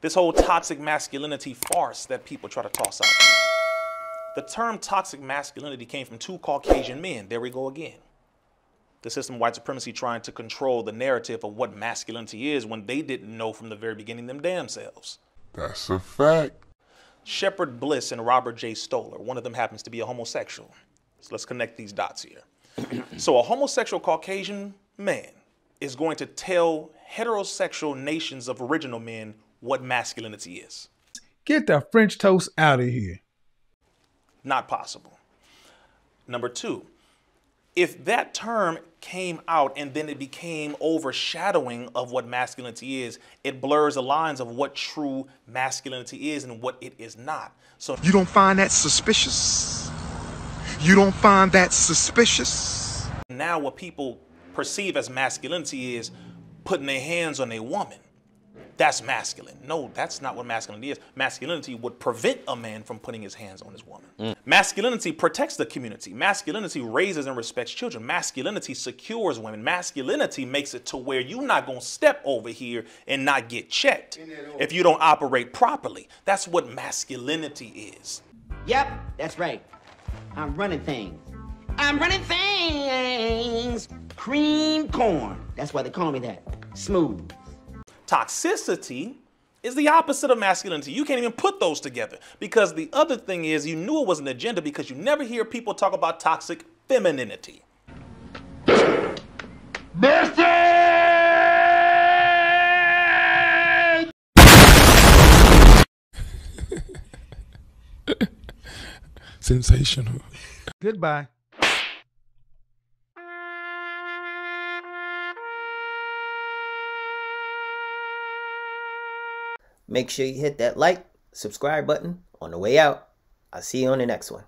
This whole toxic masculinity farce that people try to toss out. The term toxic masculinity came from two Caucasian men. There we go again. The system of white supremacy trying to control the narrative of what masculinity is when they didn't know from the very beginning them damn selves. That's a fact. Shepherd Bliss and Robert J. Stoller. One of them happens to be a homosexual. So let's connect these dots here. so a homosexual Caucasian man is going to tell heterosexual nations of original men what masculinity is. Get the French toast out of here. Not possible. Number two, if that term came out and then it became overshadowing of what masculinity is, it blurs the lines of what true masculinity is and what it is not. So you don't find that suspicious. You don't find that suspicious. Now what people perceive as masculinity is putting their hands on a woman that's masculine. No, that's not what masculinity is. Masculinity would prevent a man from putting his hands on his woman. Mm. Masculinity protects the community. Masculinity raises and respects children. Masculinity secures women. Masculinity makes it to where you're not going to step over here and not get checked if you don't operate properly. That's what masculinity is. Yep, that's right. I'm running things. I'm running things. Cream corn. That's why they call me that. Smooth. Toxicity is the opposite of masculinity. You can't even put those together because the other thing is you knew it was an agenda because you never hear people talk about toxic femininity. Sensational. Goodbye. Make sure you hit that like, subscribe button on the way out. I'll see you on the next one.